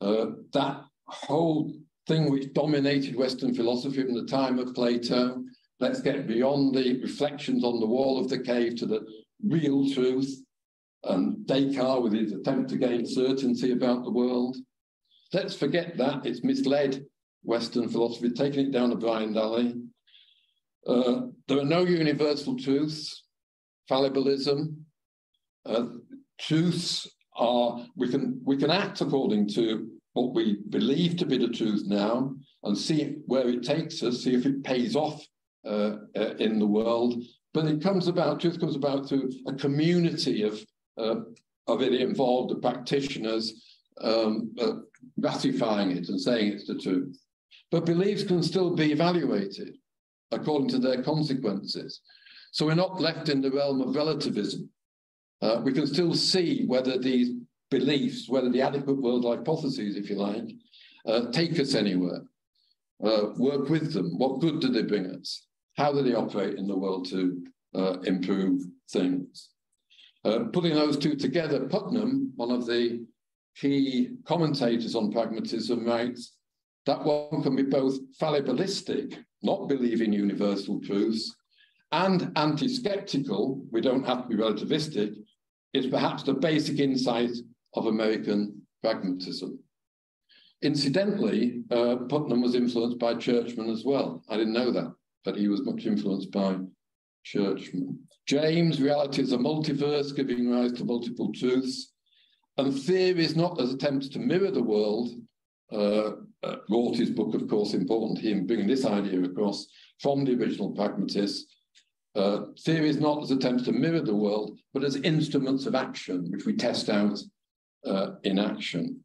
Uh, that whole thing which dominated Western philosophy from the time of Plato. Let's get beyond the reflections on the wall of the cave to the real truth. And Descartes with his attempt to gain certainty about the world. Let's forget that. It's misled Western philosophy, taking it down a blind alley. Uh, there are no universal truths, fallibilism. Uh, truths are, we can, we can act according to what we believe to be the truth now and see where it takes us, see if it pays off uh, uh, in the world. But it comes about, truth comes about through a community of, uh, of it involved, the practitioners um, uh, ratifying it and saying it's the truth. But beliefs can still be evaluated according to their consequences. So we're not left in the realm of relativism. Uh, we can still see whether these beliefs, whether the adequate world hypotheses, if you like, uh, take us anywhere, uh, work with them. What good do they bring us? How do they operate in the world to uh, improve things? Uh, putting those two together, Putnam, one of the key commentators on pragmatism, writes that one can be both fallibilistic, not believing universal truths, and anti skeptical, we don't have to be relativistic, is perhaps the basic insight of American pragmatism. Incidentally, uh, Putnam was influenced by Churchman as well. I didn't know that, but he was much influenced by Churchman. James, reality is a multiverse giving rise to multiple truths. And theory is not as attempts to mirror the world. Uh, uh, his book, of course, important him bringing this idea across from the original pragmatists. Uh, theory is not as attempts to mirror the world, but as instruments of action, which we test out uh, in action.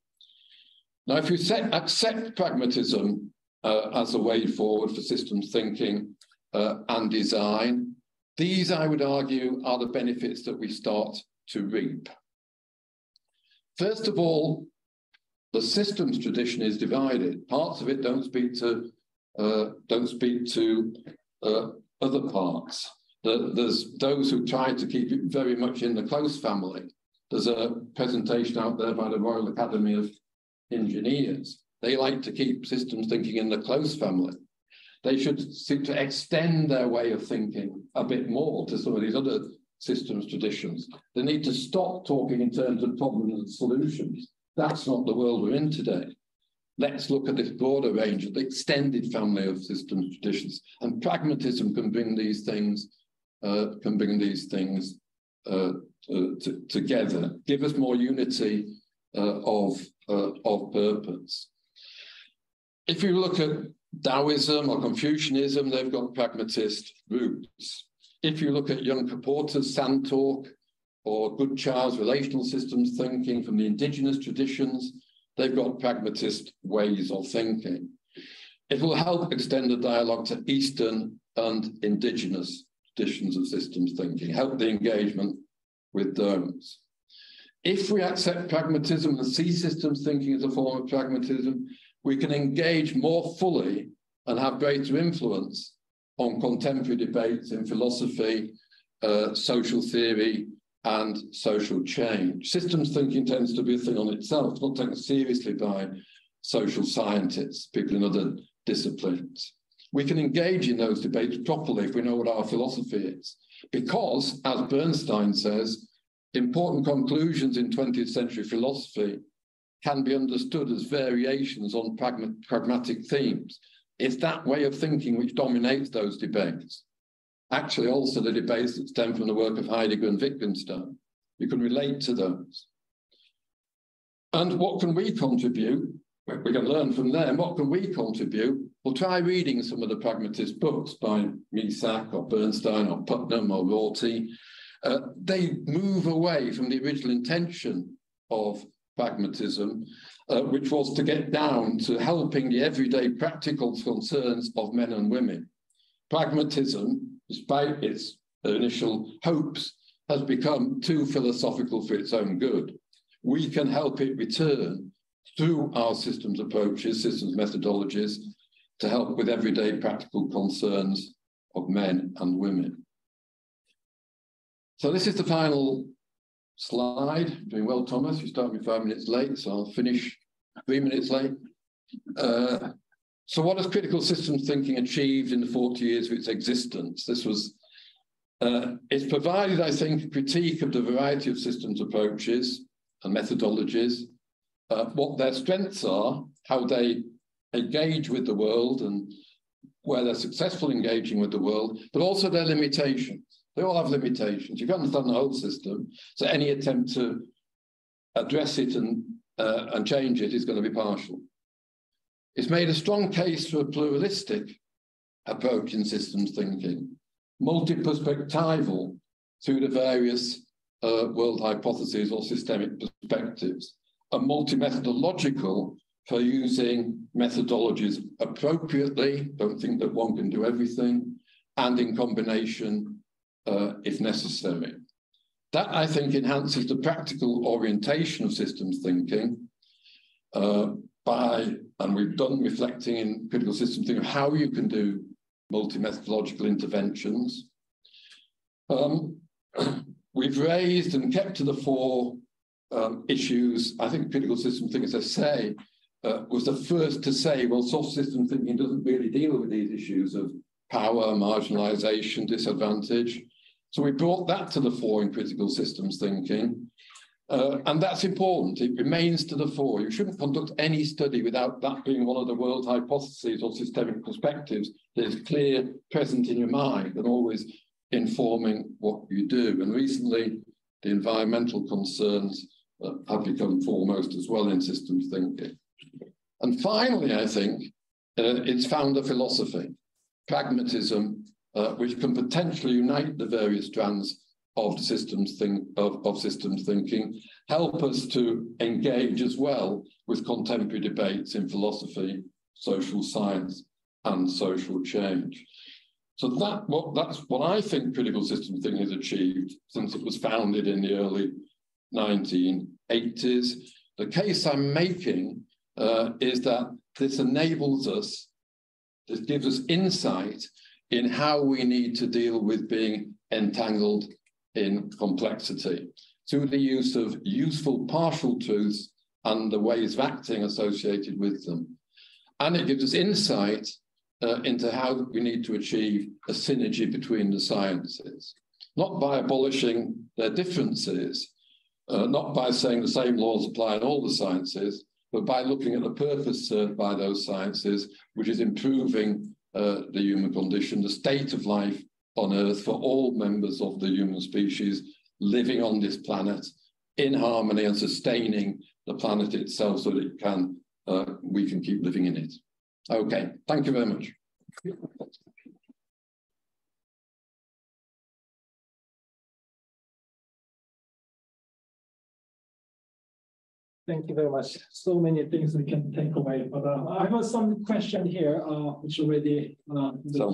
Now, if you set, accept pragmatism uh, as a way forward for systems thinking uh, and design, these, I would argue, are the benefits that we start to reap. First of all, the systems tradition is divided. Parts of it don't speak to uh, don't speak to uh, other parts. The, there's those who try to keep it very much in the close family. There's a presentation out there by the Royal Academy of Engineers. They like to keep systems thinking in the close family. They should seek to extend their way of thinking a bit more to some of these other systems traditions. They need to stop talking in terms of problems and solutions. That's not the world we're in today. Let's look at this broader range of the extended family of systems traditions. And pragmatism can bring these things, uh, can bring these things uh, together, give us more unity uh, of, uh, of purpose. If you look at Taoism or Confucianism, they've got pragmatist roots. If you look at Jung Porter's Sand Talk or Goodchild's relational systems thinking from the indigenous traditions, they've got pragmatist ways of thinking. It will help extend the dialogue to Eastern and indigenous traditions of systems thinking, help the engagement with those. If we accept pragmatism and see systems thinking as a form of pragmatism, we can engage more fully and have greater influence on contemporary debates in philosophy, uh, social theory, and social change. Systems thinking tends to be a thing on itself, not taken seriously by social scientists, people in other disciplines. We can engage in those debates properly if we know what our philosophy is. Because, as Bernstein says, important conclusions in 20th century philosophy can be understood as variations on pragmatic themes. It's that way of thinking which dominates those debates. Actually, also the debates that stem from the work of Heidegger and Wittgenstein. You can relate to those. And what can we contribute? We can learn from them. What can we contribute? Well, try reading some of the pragmatist books by Misak or Bernstein or Putnam or Rorty. Uh, they move away from the original intention of pragmatism, uh, which was to get down to helping the everyday practical concerns of men and women. Pragmatism, despite its initial hopes, has become too philosophical for its own good. We can help it return through our systems approaches, systems methodologies, to help with everyday practical concerns of men and women. So this is the final slide. Doing well, Thomas. You start me five minutes late, so I'll finish three minutes late. Uh, so what has critical systems thinking achieved in the 40 years of its existence? This was, uh, it's provided, I think, a critique of the variety of systems approaches and methodologies, uh, what their strengths are, how they engage with the world and where they're successful engaging with the world, but also their limitations. They all have limitations. Got to understand the whole system. So any attempt to address it and, uh, and change it is going to be partial. It's made a strong case for a pluralistic approach in systems thinking, multi-perspectival through the various uh, world hypotheses or systemic perspectives, and multi-methodological for using methodologies appropriately, don't think that one can do everything, and in combination uh, if necessary. That, I think, enhances the practical orientation of systems thinking uh, by, and we've done reflecting in critical system thinking, how you can do multi-methodological interventions. Um, (clears throat) we've raised and kept to the fore um, issues. I think critical system thinking, as I say, uh, was the first to say, well, soft system thinking doesn't really deal with these issues of power, marginalization, disadvantage. So we brought that to the fore in critical systems thinking. Uh, and that's important. It remains to the fore. You shouldn't conduct any study without that being one of the world hypotheses or systemic perspectives that is clear, present in your mind, and always informing what you do. And recently, the environmental concerns uh, have become foremost as well in systems thinking. And finally, I think uh, it's found a philosophy, pragmatism, uh, which can potentially unite the various strands of systems think of, of systems thinking, help us to engage as well with contemporary debates in philosophy, social science, and social change. So that what that's what I think critical systems thinking has achieved since it was founded in the early 1980s. The case I'm making uh, is that this enables us, this gives us insight in how we need to deal with being entangled in complexity through the use of useful partial truths and the ways of acting associated with them. And it gives us insight uh, into how we need to achieve a synergy between the sciences, not by abolishing their differences, uh, not by saying the same laws apply in all the sciences, but by looking at the purpose served by those sciences, which is improving uh, the human condition, the state of life on Earth for all members of the human species living on this planet in harmony and sustaining the planet itself so that it can uh, we can keep living in it. Okay, thank you very much. Thank you very much. So many things we can take away, but uh, I have some question here, uh, which already uh, the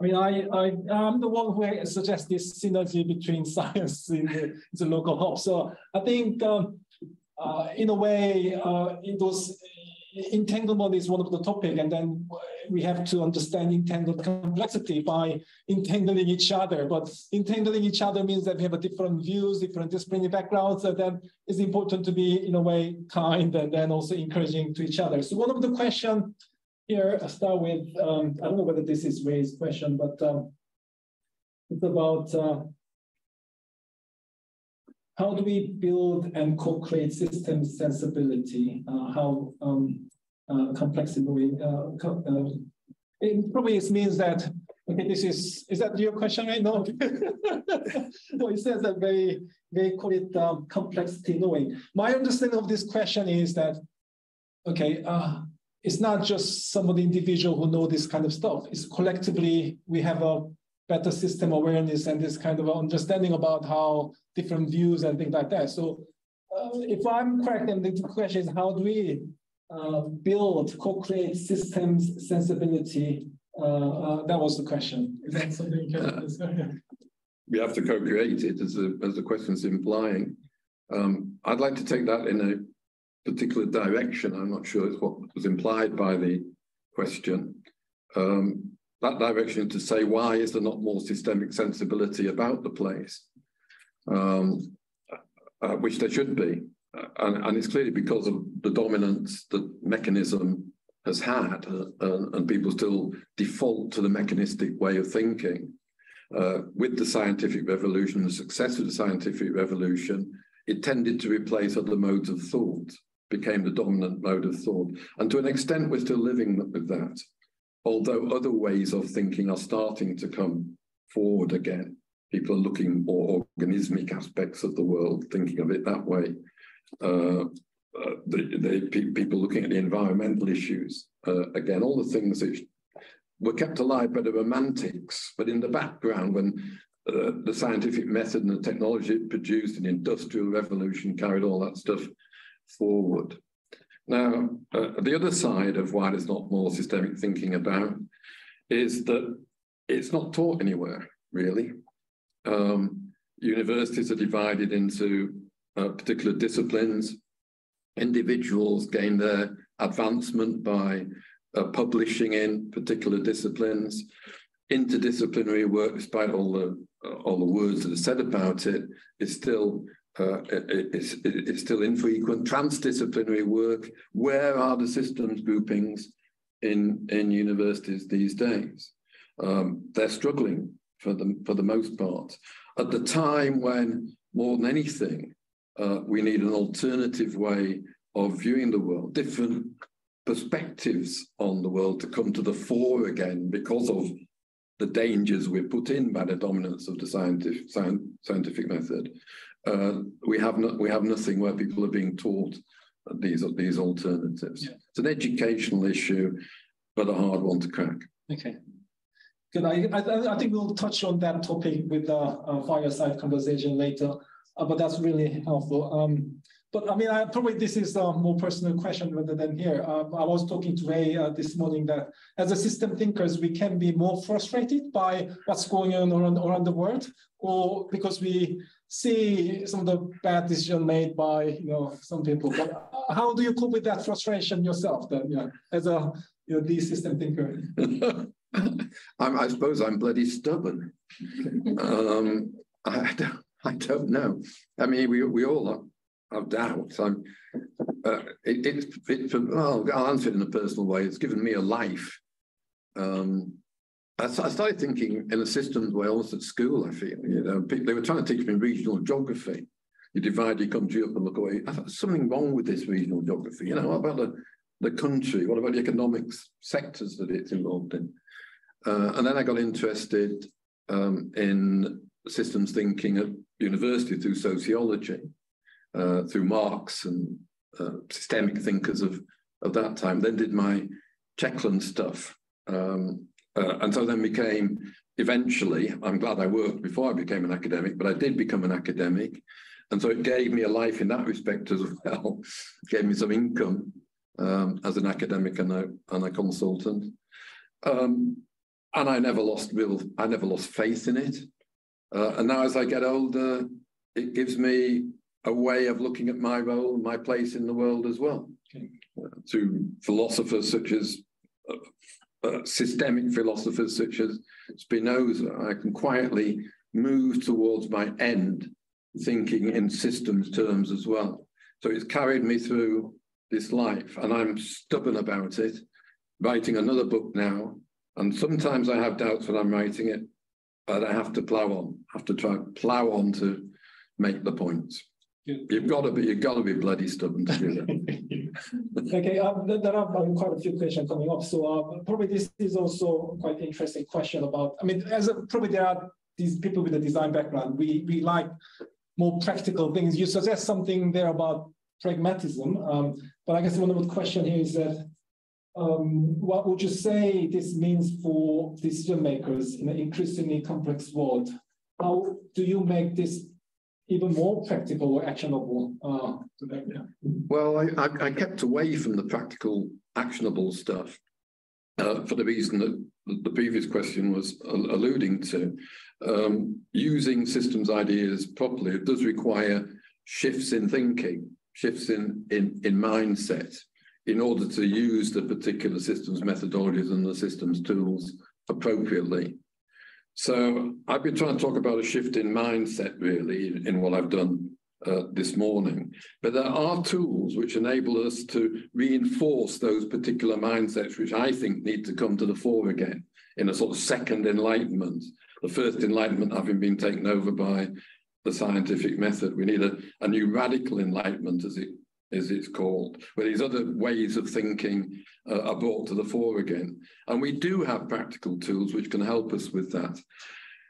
I mean, I, I, I'm the one who suggests this synergy between (laughs) science in the, the local hub. So I think, um, uh, in a way, uh, it was entanglement is one of the topic, and then we have to understand entangled complexity by entangling each other. But entangling each other means that we have different views, different disciplinary backgrounds, and then it's important to be, in a way, kind and then also encouraging to each other. So one of the questions here, I start with, um, I don't know whether this is Ray's question, but um, it's about uh, how do we build and co-create system sensibility? Uh, how um, uh, complexity, uh, uh, it probably means that, okay, this is, is that your question right now? no, (laughs) it says that very, very call it um, complexity knowing. My understanding of this question is that, okay, uh, it's not just some of the individual who know this kind of stuff. It's collectively we have a better system awareness and this kind of understanding about how different views and things like that. So uh, if I'm correct, then the question is how do we uh, build, co-create systems sensibility? Uh, uh that was the question. Is that something you can answer? We have to co-create it as, the as the question's implying. Um, I'd like to take that in a particular direction. I'm not sure it's what was implied by the question. Um, that direction to say why is there not more systemic sensibility about the place, um, uh, which there should be, and, and, it's clearly because of the dominance that mechanism has had, uh, and people still default to the mechanistic way of thinking. Uh, with the scientific revolution, the success of the scientific revolution, it tended to replace other modes of thought became the dominant mode of thought. And to an extent, we're still living with that, although other ways of thinking are starting to come forward again. People are looking more organismic aspects of the world, thinking of it that way. Uh, uh, the, the pe people looking at the environmental issues, uh, again, all the things that were kept alive by the romantics, but in the background, when uh, the scientific method and the technology it produced, an industrial revolution carried all that stuff forward. Now, uh, the other side of why there's not more systemic thinking about is that it's not taught anywhere, really. Um, universities are divided into uh, particular disciplines. Individuals gain their advancement by uh, publishing in particular disciplines. Interdisciplinary work, despite all the uh, all the words that are said about it, is still uh, it's, it's still infrequent. Transdisciplinary work, where are the systems groupings in, in universities these days? Um, they're struggling for the, for the most part. At the time when, more than anything, uh, we need an alternative way of viewing the world, different perspectives on the world to come to the fore again because of the dangers we're put in by the dominance of the scientific, scientific method. Uh, we have no, we have nothing where people are being taught these these alternatives. Yeah. It's an educational issue, but a hard one to crack. Okay. Good. I, I, I think we'll touch on that topic with the uh, fireside conversation later, uh, but that's really helpful. Um, but I mean, I, probably this is a more personal question rather than here. Um, I was talking to Ray uh, this morning that as a system thinkers, we can be more frustrated by what's going on around, around the world, or because we see some of the bad decision made by you know some people. But how do you cope with that frustration yourself then, yeah, as a you know, the system thinker? (laughs) i suppose I'm bloody stubborn. um, I, don't, I don't know. I mean, we, we all are of doubt. I'm, uh, it, it, it, well, I'll answer it in a personal way. It's given me a life. Um, I, started thinking in a systems way almost at school, I feel. You know, they were trying to teach me regional geography. You divide your country up and look away. I thought, something wrong with this regional geography. You know, what about the, the country? What about the economic sectors that it's involved in? Uh, and then I got interested um, in systems thinking at university through sociology uh, through Marx and uh, systemic thinkers of, of that time. Then did my Checkland stuff. Um, uh, and so then became eventually, I'm glad I worked before I became an academic, but I did become an academic. And so it gave me a life in that respect as (laughs) well, it gave me some income um, as an academic and a, and a consultant. Um, and I never lost real, I never lost faith in it. Uh, and now as I get older, it gives me a way of looking at my role, my place in the world as well. Okay. Uh, to philosophers such as uh, systemic philosophers such as Spinoza, I can quietly move towards my end, thinking in systems terms as well. So it's carried me through this life, and I'm stubborn about it. Writing another book now, and sometimes I have doubts when I'm writing it, but I have to plow on, have to try plow on to make the points. You've got to be, you've got to be bloody stubborn to do that. (laughs) okay, um, there are quite a few questions coming up. So uh, probably this is also quite interesting question about, I mean, as a, probably there are these people with a design background, we, we like more practical things. You suggest something there about pragmatism, um, but I guess one of the question here is that um, what would you say this means for decision makers in an increasingly complex world? How do you make this even more practical or actionable uh, yeah. Well, I, I, kept away from the practical, actionable stuff uh, for the reason that the previous question was alluding to. Um, using systems ideas properly, does require shifts in thinking, shifts in, in, in mindset in order to use the particular systems methodologies and the systems tools appropriately. So I've been trying to talk about a shift in mindset, really, in what I've done uh, this morning. But there are tools which enable us to reinforce those particular mindsets, which I think need to come to the fore again in a sort of second enlightenment. The first enlightenment having been taken over by the scientific method. We need a, a new radical enlightenment, as it as it's called, where these other ways of thinking uh, are brought to the fore again. And we do have practical tools which can help us with that.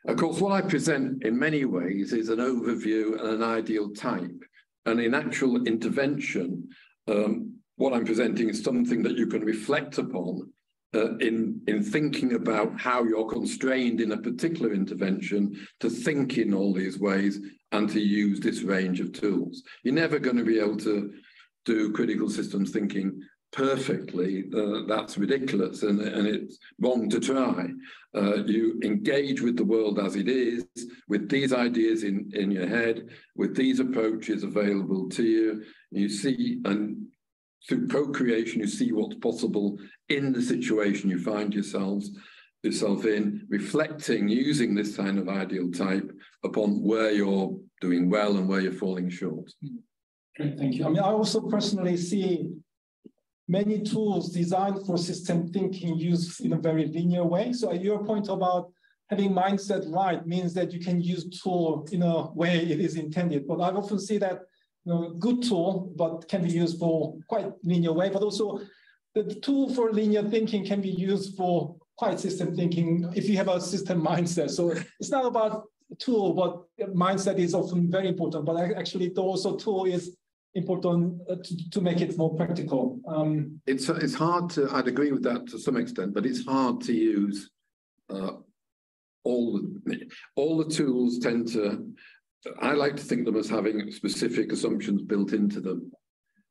Of course, what I present in many ways is an overview and an ideal type. And in actual intervention, um, what I'm presenting is something that you can reflect upon uh, in, in thinking about how you're constrained in a particular intervention to think in all these ways and to use this range of tools. You're never going to be able to do critical systems thinking perfectly, uh, that's ridiculous and, and it's wrong to try. Uh, you engage with the world as it is, with these ideas in, in your head, with these approaches available to you. You see, and through co-creation, you see what's possible in the situation you find yourselves yourself in, reflecting using this kind of ideal type upon where you're doing well and where you're falling short. Great, thank you. I mean, I also personally see many tools designed for system thinking used in a very linear way. So your point about having mindset right means that you can use tool in a way it is intended. But I often see that you know, good tool, but can be used for quite linear way, but also the tool for linear thinking can be used for quite system thinking if you have a system mindset. So it's not about tool, but mindset is often very important, but actually also tool is important uh, to, to make it more practical. Um, it's it's hard to. I'd agree with that to some extent, but it's hard to use uh, all the all the tools tend to. I like to think them as having specific assumptions built into them.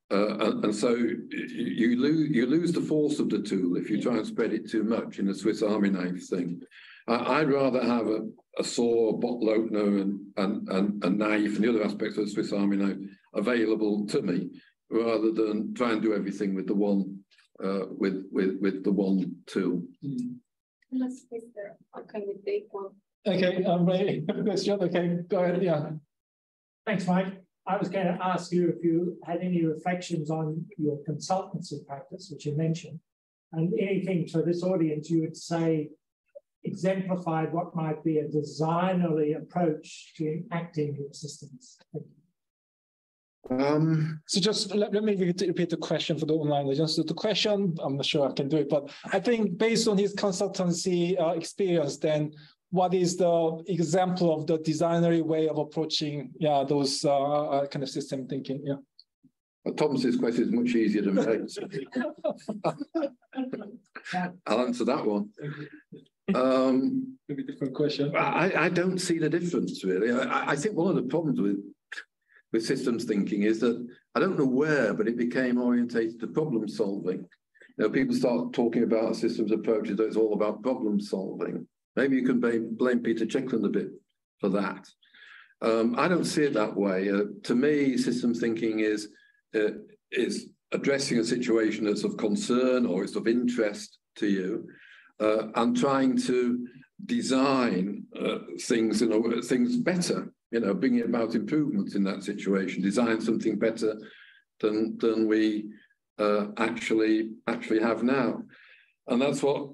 Uh, and, and, so you lose you lose the force of the tool if you try and spread it too much in a Swiss Army knife thing. I, would rather have a, a saw, a bottle opener, and, and, and a knife, and the other aspects of the Swiss Army knife available to me, rather than try and do everything with the one uh, with with with the one tool. Mm. Okay, we take one. Okay, um, Ray, question. Okay, go ahead. Yeah. Thanks, Mike. I was going to ask you if you had any reflections on your consultancy practice, which you mentioned, and anything to this audience you would say exemplified what might be a designerly approach to acting your systems. Um, so just let, let, me repeat the question for the online audience. So the question, I'm not sure I can do it, but I think based on his consultancy uh, experience, then what is the example of the designery way of approaching yeah those uh, uh kind of system thinking yeah well, Thomas's question is much easier than mine. (laughs) I'll answer that one. Um, Maybe different question. I, I don't see the difference really. I, I think one of the problems with with systems thinking is that I don't know where, but it became orientated to problem solving. You know, people start talking about systems approaches that it's all about problem solving. Maybe you can blame, blame Peter Checkland a bit for that. Um, I don't see it that way. Uh, to me, systems thinking is uh, is addressing a situation that's of concern or it's of interest to you, uh, and trying to design uh, things in a, things better. You know, bringing about improvements in that situation, design something better than than we uh, actually actually have now, and that's what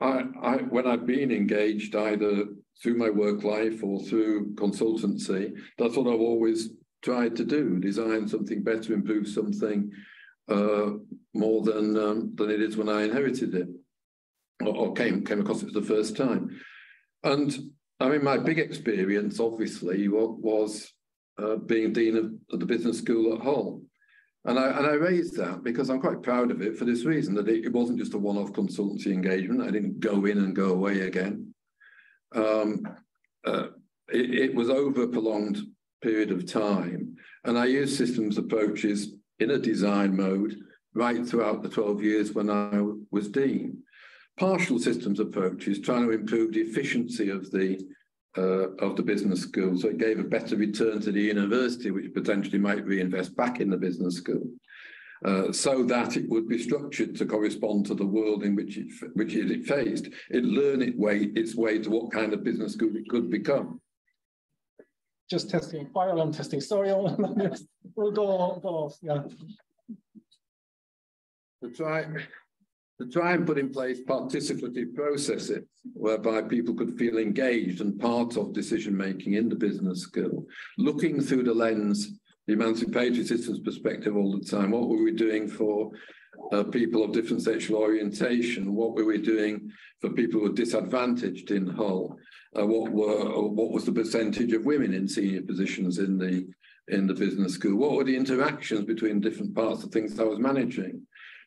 I, I, when I've been engaged either through my work life or through consultancy, that's what I've always tried to do: design something better, improve something uh, more than um, than it is when I inherited it or, or, came came across it for the first time. And I mean, my big experience, obviously, was uh, being dean of, the business school at Hull. And I, and I raised that because I'm quite proud of it for this reason that it, it wasn't just a one off consultancy engagement. I didn't go in and go away again. Um, uh, it, it, was over a prolonged period of time. And I used systems approaches in a design mode right throughout the 12 years when I was Dean. Partial systems approaches trying to improve the efficiency of the uh, of the business school. So it gave a better return to the university, which potentially might reinvest back in the business school. Uh, so that it would be structured to correspond to the world in which it which it faced. It learned it way its way to what kind of business school it could become. Just testing, fire alarm testing. Sorry, we'll go, go off. Yeah. To try to try and put in place participative processes whereby people could feel engaged and part of decision making in the business school, looking through the lens, the emancipatory systems perspective all the time. What were we doing for uh, people of different sexual orientation? What were we doing for people who were disadvantaged in Hull? Uh, what were what was the percentage of women in senior positions in the in the business school? What were the interactions between different parts of things I was managing?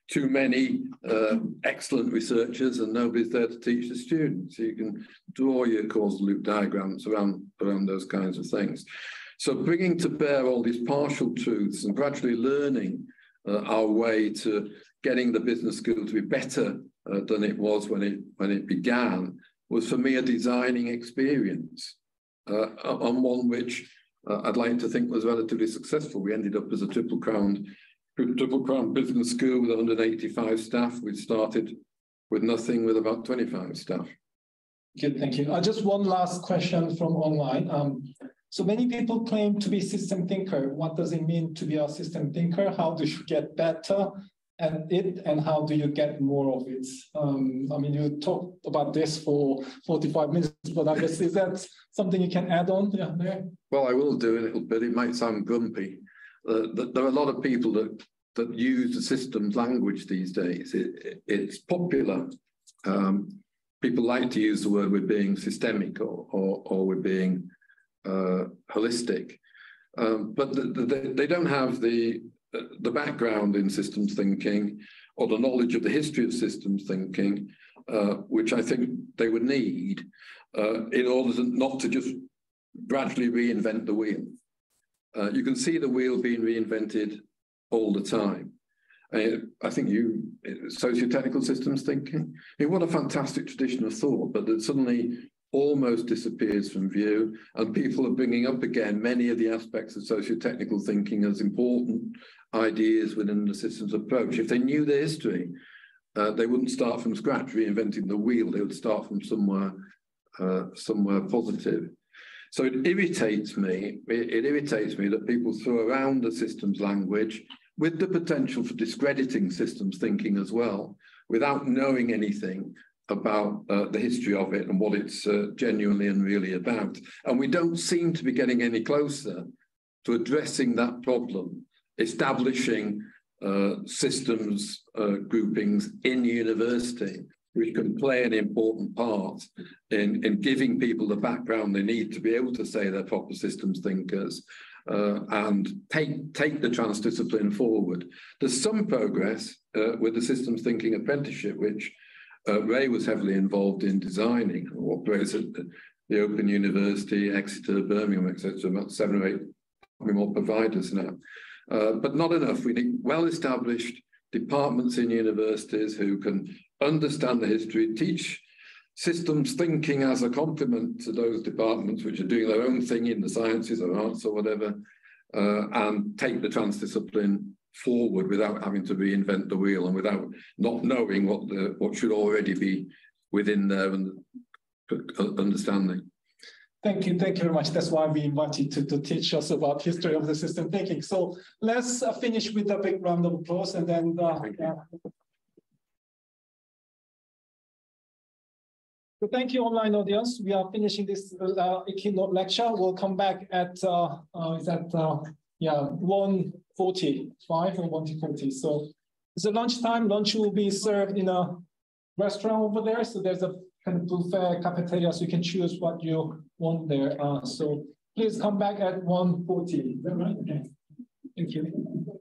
Too many uh, excellent researchers and nobody's there to teach the students. You can draw your causal loop diagrams around, around those kinds of things. So bringing to bear all these partial truths and gradually learning uh, our way to getting the business school to be better uh, than it was when it when it began was for me a designing experience uh, on one which uh, I'd like to think was relatively successful. We ended up as a triple crowned Triple Crown Business School with 185 staff. We started with nothing with about 25 staff. Good, thank you. Uh, just one last question from online. Um, so many people claim to be system thinker. What does it mean to be a system thinker? How do you get better at it and how do you get more of it? Um, I mean, you talked about this for 45 minutes, but I guess is that something you can add on? Yeah, Well, I will do a little bit. it might sound grumpy. Uh, there are a lot of people that that use the systems language these days. It, it, it's popular. Um, people like to use the word we're being systemic or, or, or we're being uh, holistic, um, but the, the, they don't have the, the background in systems thinking or the knowledge of the history of systems thinking, uh, which I think they would need uh, in order to, not to just gradually reinvent the wheel. Uh, you can see the wheel being reinvented all the time. I think you, socio-technical systems thinking, I mean, what a fantastic tradition of thought, but that suddenly almost disappears from view. And people are bringing up again many of the aspects of socio-technical thinking as important ideas within the systems approach. If they knew the history, uh, they wouldn't start from scratch reinventing the wheel. They would start from somewhere, uh, somewhere positive. So it irritates me. It, it irritates me that people throw around the systems language with the potential for discrediting systems thinking as well, without knowing anything about uh, the history of it and what it's uh, genuinely and really about. And we don't seem to be getting any closer to addressing that problem, establishing uh, systems uh, groupings in university which can play an important part in, in giving people the background they need to be able to say they're proper systems thinkers uh, and take, take the transdiscipline forward. There's some progress uh, with the systems thinking apprenticeship, which uh, Ray was heavily involved in designing, or operates at the Open University, Exeter, Birmingham, etc. About seven or eight more providers now. Uh, but not enough. We need well-established departments in universities who can understand the history, teach systems thinking as a complement to those departments which are doing their own thing in the sciences or arts or whatever, uh, and take the transdiscipline forward without having to reinvent the wheel and without not knowing what the what should already be within there and understanding. Thank you, thank you very much. That's why we invited to, to teach us about history of the system thinking. So let's uh, finish with a big round of applause and then uh, So thank you, online audience. We are finishing this uh, keynote lecture. We'll come back at uh, uh, is that uh, yeah 1:45 or 1:40. So it's a lunchtime. Lunch will be served in a restaurant over there. So there's a kind of buffet cafeteria, so you can choose what you want there. Uh, so please come back at 1:40. Is that right? Okay. Thank you.